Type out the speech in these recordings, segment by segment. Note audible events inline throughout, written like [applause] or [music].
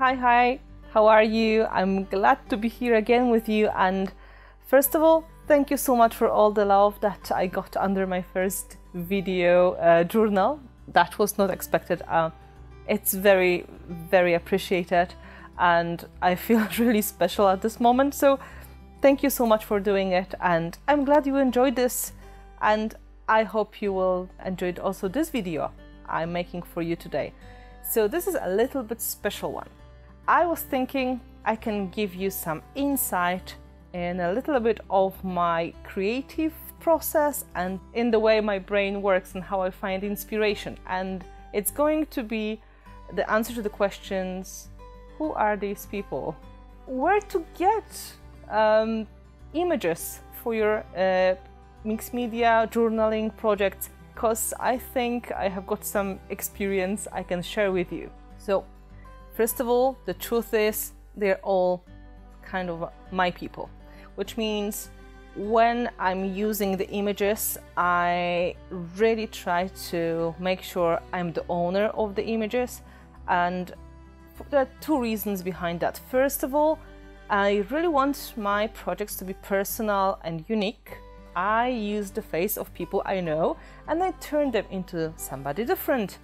Hi, hi, how are you? I'm glad to be here again with you. And first of all, thank you so much for all the love that I got under my first video uh, journal. That was not expected. Uh, it's very, very appreciated, and I feel [laughs] really special at this moment. So, thank you so much for doing it, and I'm glad you enjoyed this. And I hope you will enjoy also this video I'm making for you today. So this is a little bit special one. I was thinking I can give you some insight in a little bit of my creative process and in the way my brain works and how I find inspiration. And it's going to be the answer to the questions who are these people? Where to get um, images for your uh, mixed media journaling projects because I think I have got some experience I can share with you. So, first of all, the truth is they're all kind of my people, which means when I'm using the images, I really try to make sure I'm the owner of the images. And there are two reasons behind that. First of all, I really want my projects to be personal and unique I use the face of people I know and I turn them into somebody different.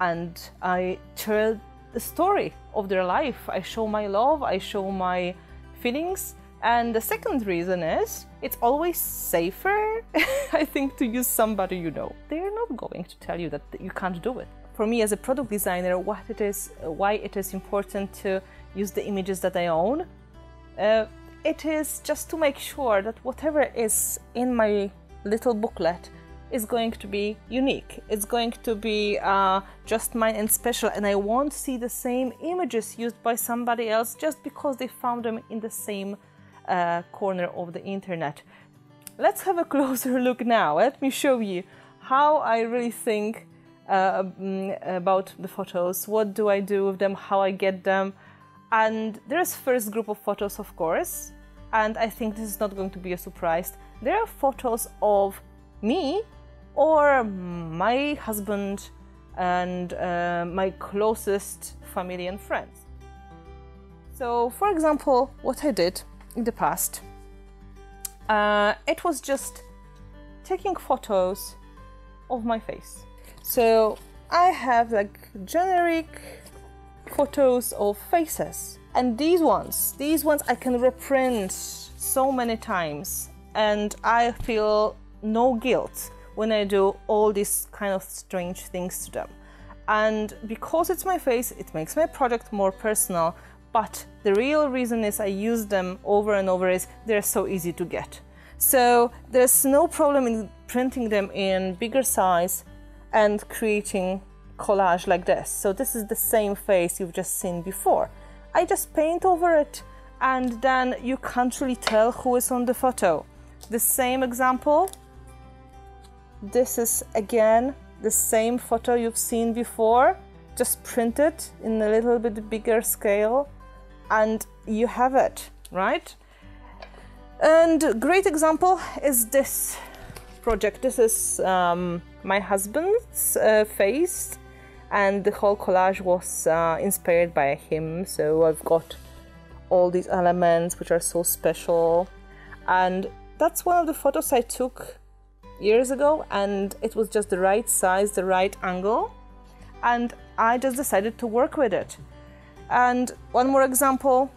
And I tell the story of their life. I show my love, I show my feelings. And the second reason is it's always safer, [laughs] I think, to use somebody you know. They're not going to tell you that you can't do it. For me, as a product designer, what it is, why it is important to use the images that I own. Uh, it is just to make sure that whatever is in my little booklet is going to be unique. It's going to be uh, just mine and special, and I won't see the same images used by somebody else just because they found them in the same uh, corner of the internet. Let's have a [laughs] closer look now. Let me show you how I really think uh, mm, about the photos. What do I do with them? How I get them? And there's first group of photos, of course, and I think this is not going to be a surprise. There are photos of me or my husband and uh, my closest family and friends. So, for example, what I did in the past, uh, it was just taking photos of my face. So, I have like generic photos of faces. And these ones, these ones I can reprint so many times and I feel no guilt when I do all these kind of strange things to them. And because it's my face, it makes my product more personal. But the real reason is I use them over and over is they're so easy to get. So there's no problem in printing them in bigger size and creating collage like this. So this is the same face you've just seen before. I just paint over it and then you can't really tell who is on the photo. The same example. This is again the same photo you've seen before, just printed in a little bit bigger scale and you have it, right? And great example is this project. This is um, my husband's uh, face and the whole collage was uh, inspired by him so I've got all these elements which are so special and that's one of the photos I took years ago and it was just the right size the right angle and I just decided to work with it. And one more example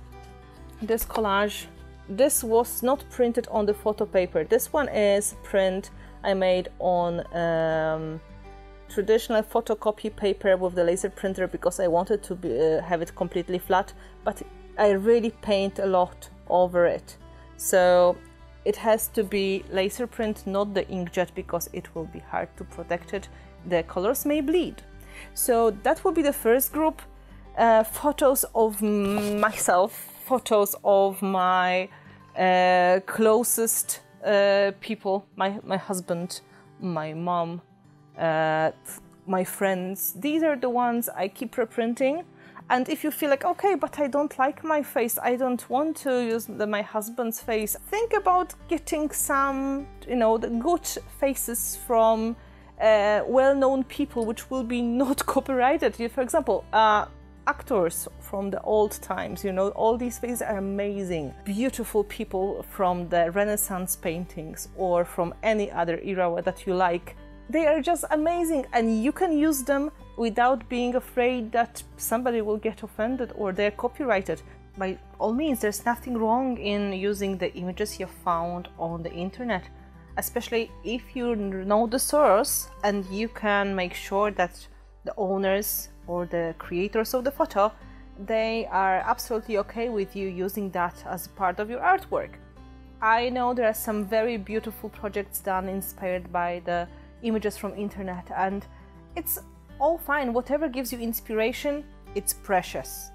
this collage. This was not printed on the photo paper. This one is print I made on um, traditional photocopy paper with the laser printer because I wanted to be, uh, have it completely flat, but I really paint a lot over it. So it has to be laser print, not the inkjet, because it will be hard to protect it. The colors may bleed. So that will be the first group. Uh, photos of myself, photos of my uh, closest uh, people, my, my husband, my mom, uh, my friends. These are the ones I keep reprinting. And if you feel like, okay, but I don't like my face, I don't want to use the, my husband's face, think about getting some, you know, the good faces from uh, well-known people, which will be [laughs] not copyrighted. For example, uh, actors from the old times. You know, all these faces are amazing. Beautiful people from the Renaissance paintings or from any other era that you like. They are just amazing, and you can use them without being afraid that somebody will get offended or they're copyrighted. By all means, there's nothing wrong in using the images you found on the internet, especially if you know the source and you can make sure that the owners or the creators of the photo they are absolutely okay with you using that as part of your artwork. I know there are some very beautiful projects done inspired by the images from internet and it's all fine. Whatever gives you inspiration it's precious.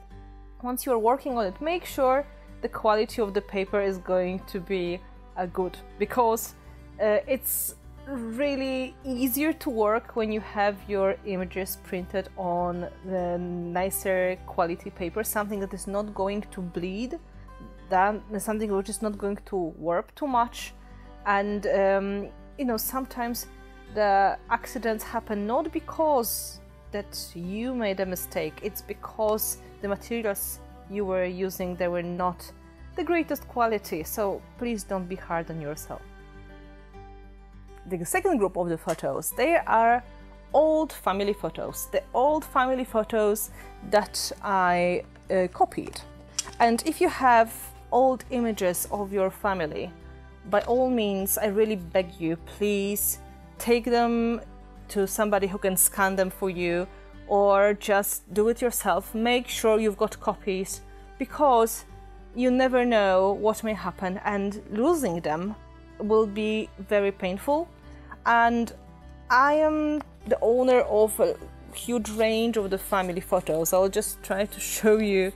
Once you're working on it make sure the quality of the paper is going to be uh, good because uh, it's really easier to work when you have your images printed on the nicer quality paper something that is not going to bleed that something which is not going to warp too much. And um, you know sometimes the accidents happen not because that you made a mistake it's because the materials you were using they were not the greatest quality. So please don't be hard on yourself. The second group of the photos they are old family photos the old family photos that i uh, copied. And if you have old images of your family by all means i really beg you please take them to somebody who can scan them for you or just do it yourself. Make sure you've got copies because you never know what may happen and losing them will be very painful. And I am the owner of a huge range of the family photos. I'll just try to show you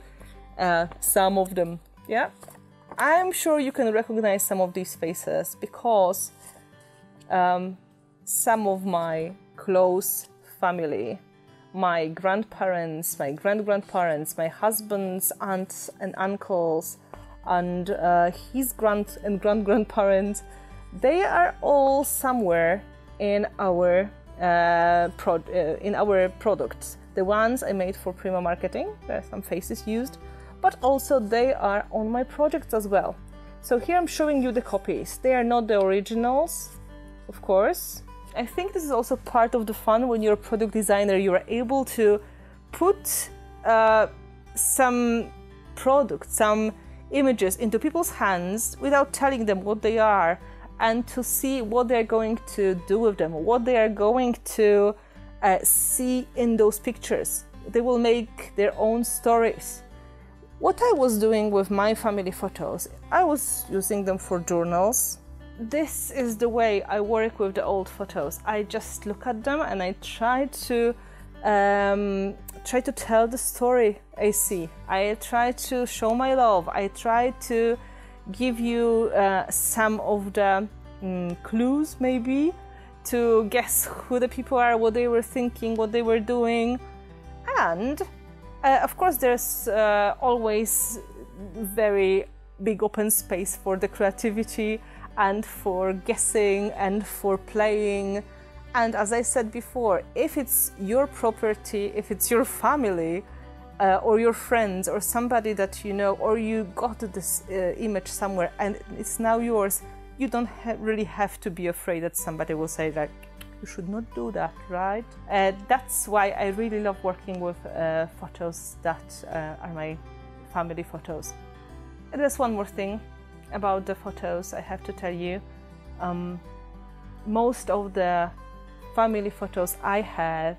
uh, some of them. Yeah, I'm sure you can recognize some of these faces because um, some of my close family my grandparents, my grand grandparents, my husband's aunts and uncles, and uh, his grand and grand grandparents, they are all somewhere in our uh, pro- uh, in our products. The ones I made for Prima Marketing, there are some faces used, but also they are on my projects as well. So here I'm showing you the copies. They are not the originals, of course, I think this is also part of the fun when you're a product designer, you're able to put uh, some products, some images into people's hands without telling them what they are and to see what they're going to do with them, what they are going to uh, see in those pictures. They will make their own stories. What I was doing with my family photos, I was using them for journals, this is the way I work with the old photos. I just look at them and I try to um, try to tell the story I see. I try to show my love. I try to give you uh, some of the um, clues, maybe, to guess who the people are, what they were thinking, what they were doing, and uh, of course, there's uh, always very big open space for the creativity and for guessing and for playing. And as I said before, if it's your property, if it's your family, uh, or your friends, or somebody that you know, or you got this uh, image somewhere and it's now yours, you don't ha really have to be afraid that somebody will say like, you should not do that, right? Uh, that's why I really love working with uh, photos that uh, are my family photos. There's one more thing about the photos, I have to tell you, um, most of the family photos I have,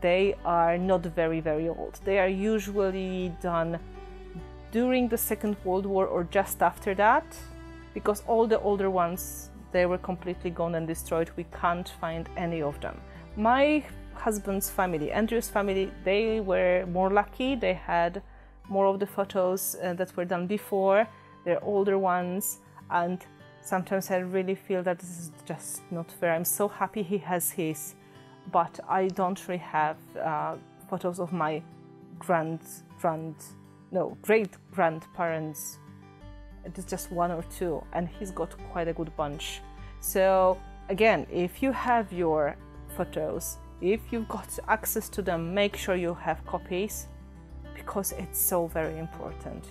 they are not very, very old. They are usually done during the Second World War or just after that, because all the older ones, they were completely gone and destroyed. We can't find any of them. My husband's family, Andrew's family, they were more lucky. They had more of the photos uh, that were done before they're older ones and sometimes I really feel that this is just not fair. I'm so happy he has his, but I don't really have uh, photos of my grand, grand, no, great grandparents. It is just one or two, and he's got quite a good bunch. So again, if you have your photos, if you've got access to them, make sure you have copies because it's so very important.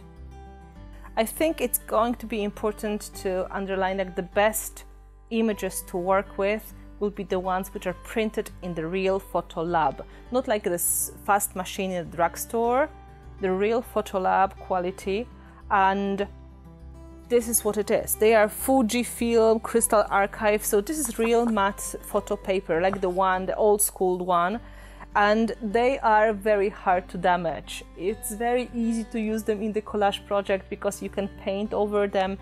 I think it's going to be important to underline that the best images to work with will be the ones which are printed in the real photo lab, not like this fast machine in the drugstore, the real photo lab quality. And this is what it is. They are Fujifilm Crystal Archive, so this is real matte photo paper, like the one, the old school one. And they are very hard to damage. It's very easy to use them in the collage project because you can paint over them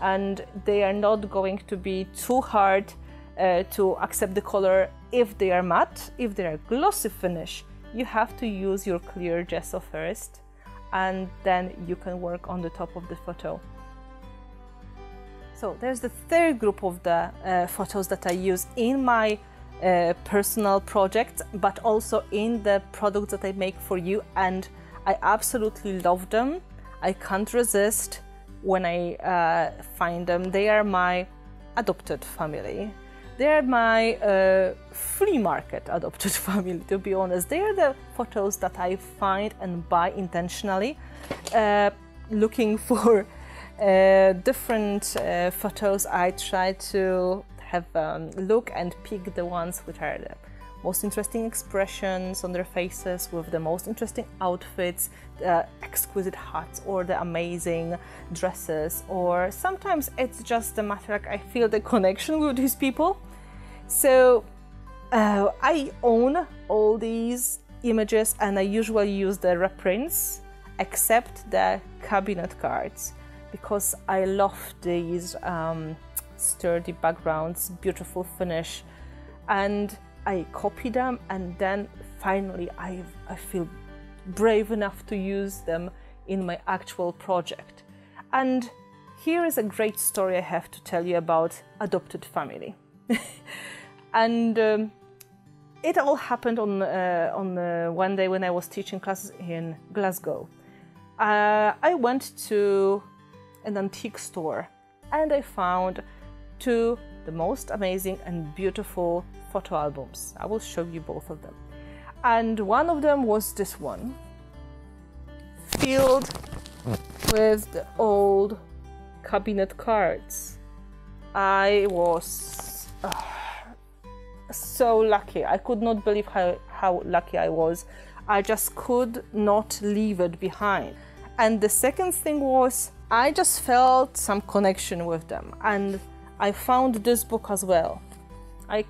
and they are not going to be too hard uh, to accept the color if they are matte. If they are glossy finish, you have to use your clear gesso first and then you can work on the top of the photo. So there's the third group of the uh, photos that I use in my uh, personal projects, but also in the products that I make for you. And I absolutely love them. I can't resist when I uh, find them. They are my adopted family. They are my uh, flea market adopted [laughs] family, to be honest. They are the photos that I find and buy intentionally, uh, looking [laughs] for uh, different uh, photos. I try to have um, look and pick the ones which are the most interesting expressions on their faces with the most interesting outfits, the exquisite hats or the amazing dresses, or sometimes it's just a matter like I feel the connection with these people. So uh, I own all these images and I usually use the reprints except the cabinet cards because I love these um, sturdy backgrounds, beautiful finish and I copy them and then finally I, I feel brave enough to use them in my actual project. And here is a great story I have to tell you about adopted family. [laughs] and um, it all happened on, uh, on uh, one day when I was teaching classes in Glasgow. Uh, I went to an antique store and I found two the most amazing and beautiful photo albums. I will show you both of them. And one of them was this one, filled with the old cabinet cards. I was uh, so lucky. I could not believe how, how lucky I was. I just could not leave it behind. And the second thing was, I just felt some connection with them. And I found this book as well. I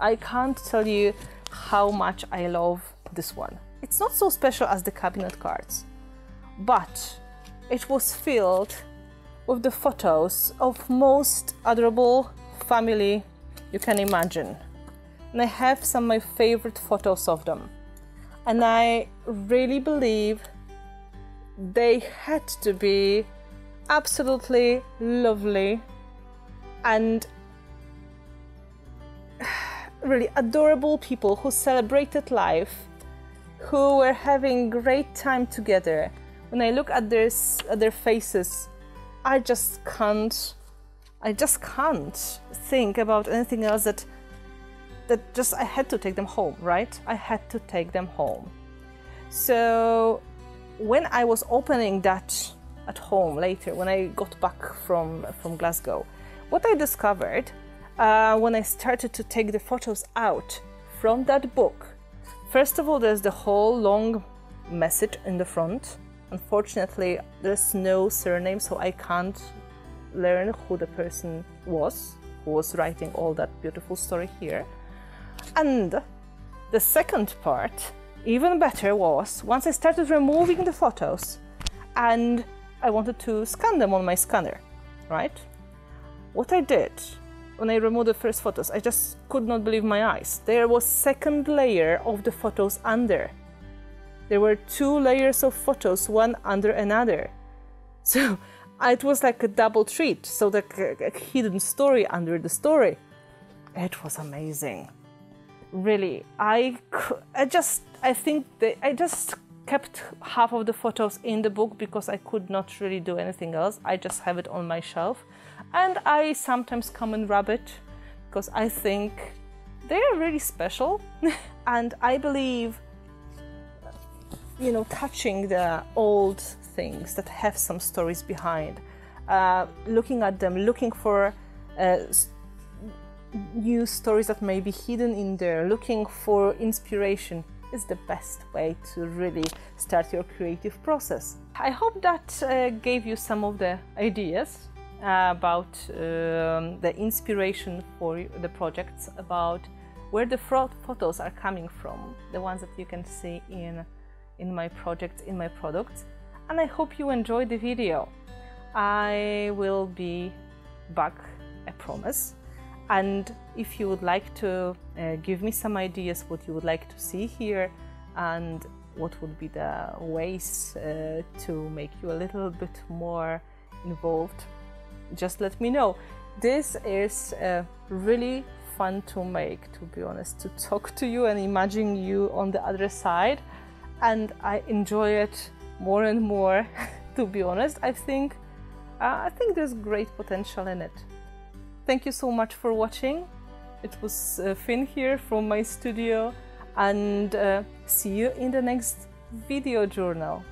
I can't tell you how much I love this one. It's not so special as the cabinet cards, but it was filled with the photos of most adorable family you can imagine. And I have some of my favorite photos of them. And I really believe they had to be absolutely lovely and really adorable people who celebrated life, who were having great time together. When I look at their at their faces, I just can't I just can't think about anything else that that just I had to take them home, right? I had to take them home. So when I was opening that at home later, when I got back from from Glasgow, what I discovered uh, when I started to take the photos out from that book, first of all, there's the whole long message in the front. Unfortunately, there's no surname, so I can't learn who the person was who was writing all that beautiful story here. And the second part, even better, was once I started removing the photos and I wanted to scan them on my scanner, right? What I did when I removed the first photos, I just could not believe my eyes. There was second layer of the photos under. There were two layers of photos, one under another. [laughs] So it was like a double treat, so like a, a hidden story under the story. It was amazing. Really, I, I just, I think that I just kept half of the photos in the book because I could not really do anything else. I just have it on my shelf and I sometimes come and rub it because I think they are really special [laughs] and I believe you know, touching the old things that have some stories behind, uh, looking at them, looking for uh, new stories that may be hidden in there, looking for inspiration is the best way to really start your creative process. I hope that uh, gave you some of the ideas uh, about um, the inspiration for the projects, about where the photos are coming from, the ones that you can see in, in my projects, in my products. And I hope you enjoyed the video. I will be back, I promise. And if you would like to uh, give me some ideas what you would like to see here and what would be the ways uh, to make you a little bit more involved, just let me know. This is uh, really fun to make, to be honest, to [laughs] talk to you and imagine you on the other side. And I enjoy it more and more, [laughs] to be honest. I think, uh, I think there's great potential in it. Thank you so much for watching. It was uh, Finn here from my studio and uh, see you in the next video journal.